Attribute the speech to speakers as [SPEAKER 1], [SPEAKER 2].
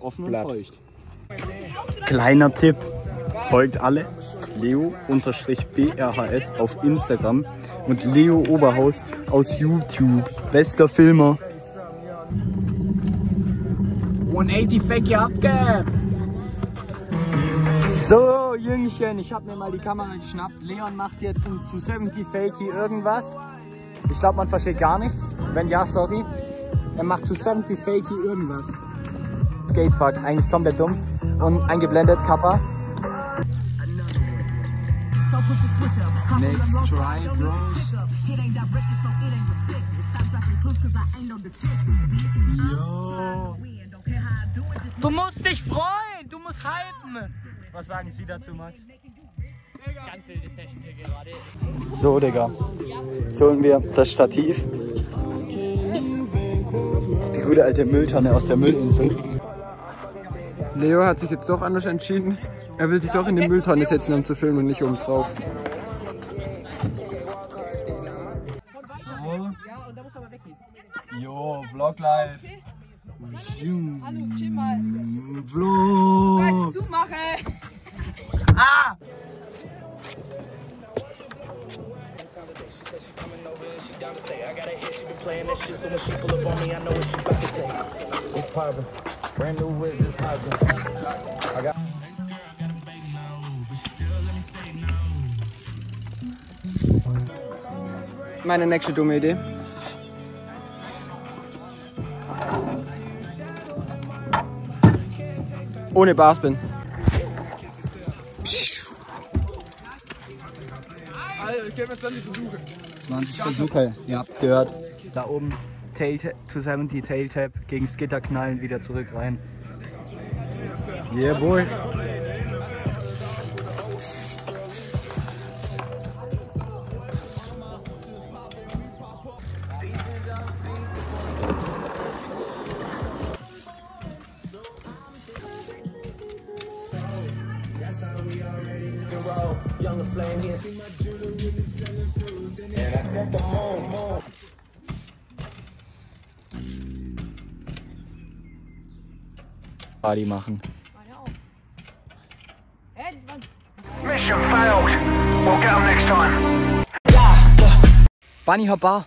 [SPEAKER 1] Offen und feucht. Kleiner Tipp, folgt alle Leo-BRHS auf Instagram und Leo Oberhaus aus YouTube. Bester Filmer. 180 Fake abgab. So, Jüngchen, ich habe mir mal die Kamera geschnappt. Leon macht jetzt ein zu 70 Fakey irgendwas. Ich glaube, man versteht gar nichts. Wenn ja, sorry. Er macht zu 70 Fakey irgendwas. Skatefuck, eigentlich komplett dumm. Und eingeblendet, Kappa. Next try, bro. Du musst dich freuen, du musst hypen. Was sagen Sie dazu, Max? Ganz wilde Session hier gerade. So, Digga. Jetzt holen wir das Stativ. Die gute alte Mülltonne aus der Müllinsel.
[SPEAKER 2] Leo hat sich jetzt doch anders entschieden. Er will sich doch in die Mülltonne setzen, um zu filmen und nicht oben drauf.
[SPEAKER 1] Jo, Vlog live. Hallo, chill mal. Vlog.
[SPEAKER 3] down to stay. I got a hit, she been playing that shit, so when she pull up on me, I know what she about to say. It's poppin', brand new whip, just poppin'. I got...
[SPEAKER 2] Meine
[SPEAKER 3] nächste dumme Idee. Ohne
[SPEAKER 2] Barspin. Ich gebe dann die Versuche.
[SPEAKER 1] 20 Versuche, ihr habt's gehört. Da oben Tail 270 Tail Tap gegen Skitter knallen, wieder zurück rein. Yeah, boy.
[SPEAKER 3] Party machen. Hä, das war Mission failed. We'll get them next time.
[SPEAKER 1] Bunny Hopper.